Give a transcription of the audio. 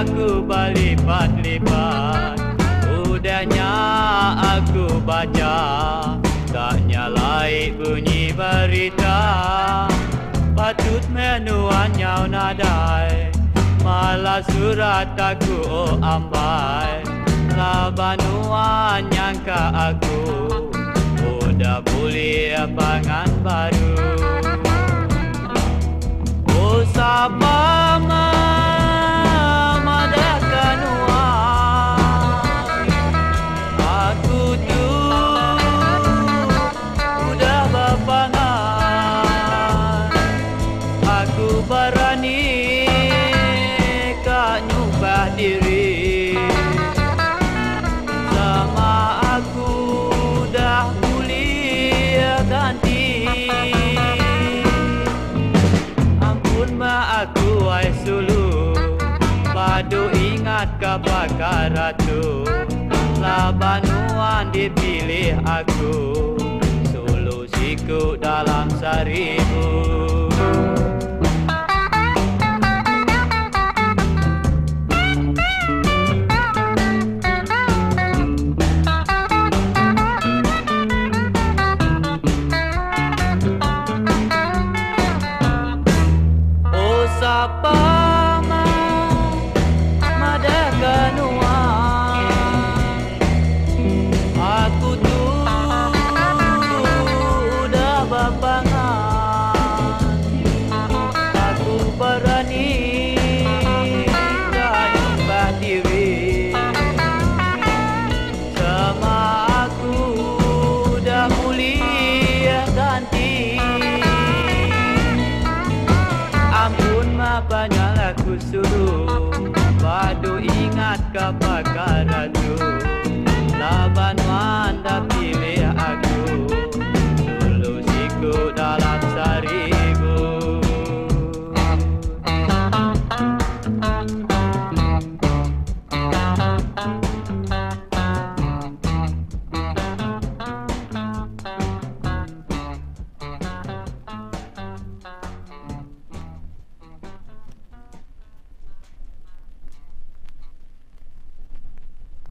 aku berlipat-lipat Udahnya nyau nadai Malah surat aku oh ambai. Labanuan nyangka aku Udah boleh pangan baru diri. Sama aku dah mulia ganti. Ampun ma aku ai sulu. Padu ingat kapakar ratu. Labanuan dipilih aku. Sulu siku dalam seribu banyak aku suruh? Padu ingat Laban